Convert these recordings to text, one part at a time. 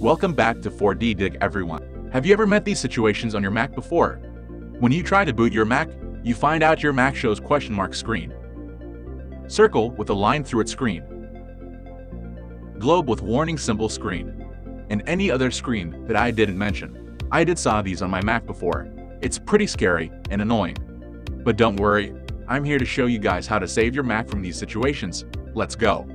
Welcome back to 4DDiG everyone. Have you ever met these situations on your Mac before? When you try to boot your Mac, you find out your Mac shows question mark screen, circle with a line through its screen, globe with warning symbol screen, and any other screen that I didn't mention. I did saw these on my Mac before. It's pretty scary and annoying. But don't worry, I'm here to show you guys how to save your Mac from these situations. Let's go.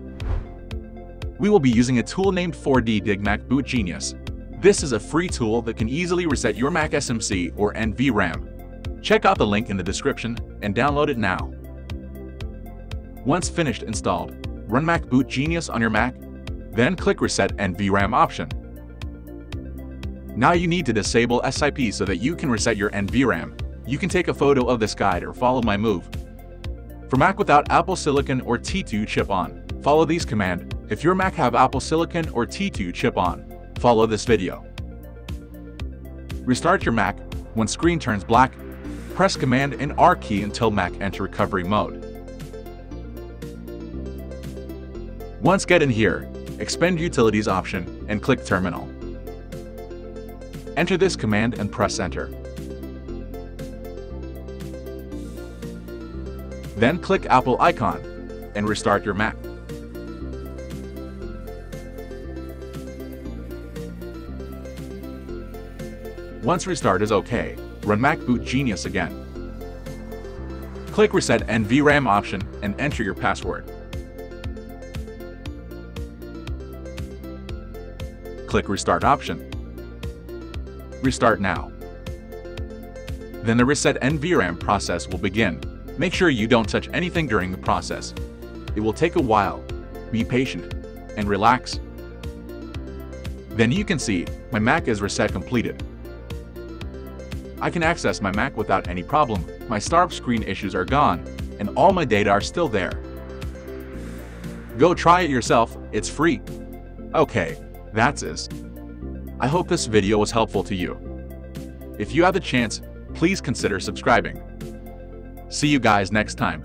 We will be using a tool named 4DDiG Mac Boot Genius. This is a free tool that can easily reset your Mac SMC or NVRAM. Check out the link in the description and download it now. Once finished installed, run Mac Boot Genius on your Mac, then click Reset NVRAM option. Now you need to disable SIP so that you can reset your NVRAM. You can take a photo of this guide or follow my move. For Mac without Apple Silicon or T2 chip on, follow these command if your Mac have Apple Silicon or T2 chip on, follow this video. Restart your Mac. When screen turns black, press Command and R key until Mac enter recovery mode. Once get in here, expand Utilities option and click Terminal. Enter this command and press Enter. Then click Apple icon and restart your Mac. Once restart is OK, run Mac Boot Genius again. Click Reset NVRAM option and enter your password. Click Restart option. Restart now. Then the Reset NVRAM process will begin. Make sure you don't touch anything during the process. It will take a while. Be patient and relax. Then you can see my Mac is reset completed. I can access my Mac without any problem, my startup screen issues are gone, and all my data are still there. Go try it yourself, it's free. Okay, that's it. I hope this video was helpful to you. If you have the chance, please consider subscribing. See you guys next time.